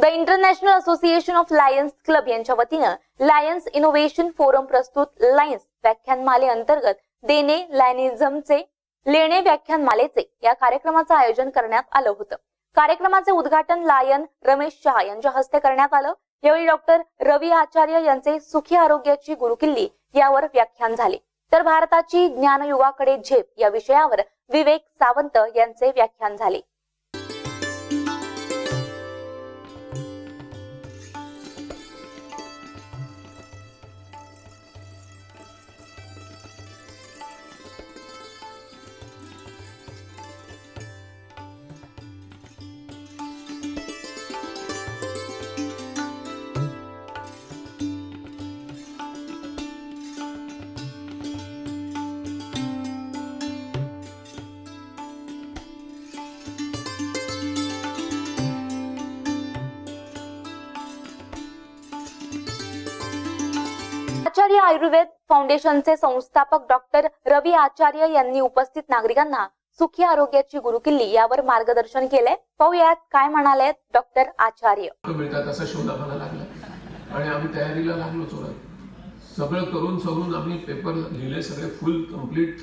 The international association of lions club यांच्या वतीनं lions innovation forum प्रस्तुत लायन्स व्याख्यानमाले अंतर्गत देणे लायनिझमचे लेणे व्याख्यानमालेचे या कार्यक्रमाचं आयोजन करण्यात आलं होतं. कार्यक्रमाचे उद्घाटन लायन रमेश शहा यांच्या हस्ते करण्यात आलं. यावेळी डॉक्टर रवी आचार्य यांचे सुखी आरोग्याची गुरुकिल्ली यावर व्याख्यान झाले. तर भारताची ज्ञानयुगाकडे झेप या विषयावर विवेक सावंत यांचे व्याख्यान झाले. आचार्य आयुर्वेद फाउंडेशनचे संस्थापक डॉक्टर रवी आचार्य यांनी उपस्थित नागरिकांना सुखी आरोग्याची गुरुकिल्ली यावर मार्गदर्शन केले पाहुयात काय म्हणाले डॉक्टर आचार्य. मिळतात असा शोध आम्हाला लागला. आणि आम्ही तयारीला लागलो जोरात सगळं करून सगळून आम्ही पेपर लिहिले सगळे फुल कंप्लीट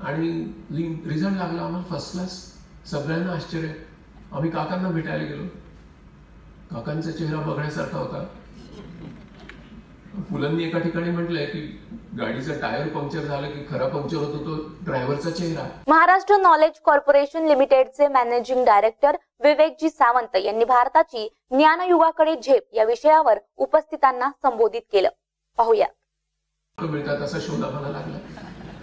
आणि रिझल्ट लागला आम्हाला फर्स्ट क्लास सगळ्यांना आश्चर्य. आम्ही काकांना भेटायला गेलो. काकांचा चेहरा बघण्यासारखा होता. फुलांनी एका ठिकाणी म्हटलंय की गाडीचं टायर पंक्चर झालं की खरा पंक्चर होतो तो ड्रायव्हरचा चेहरा. महाराष्ट्र नॉलेज कॉर्पोरेशन लिमिटेडचे मॅनेजिंग डायरेक्टर विवेकजी सावंत यांनी भारताची ज्ञानयुगाकडे झेप या विषयावर उपस्थितांना संबोधित केलं. पाहुयात तो मिळतात असा शोध आम्हाला लागला.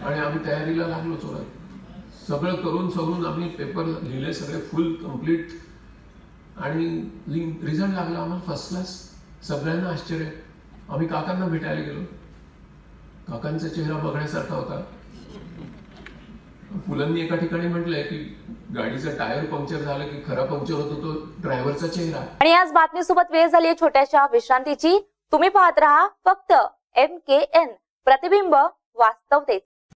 आणि आम्ही तयारीला लागलो जोरात सगळं करून सगळून आम्ही पेपर लिहिले सगळे फुल कंप्लीट आणि रिझल्ट लागला आम्हाला फर्स्ट क्लास सगळ्यांना आश्चर्य. आम्ही काकांना भेटायला गेलो. काकांचा चेहरा बघण्यासारखा होता. फुलांनी एका ठिकाणी म्हटलंय की गाडीचं टायर पंक्चर झालं की खरा पंक्चर होतो तो ड्रायव्हरचा चेहरा. आणि आज बातमीसोबत वेळ झाली छोट्याशा विश्रांतीची. तुम्ही पाहत राहा फक्त एम के एन प्रतिबिंब वास्तवतेत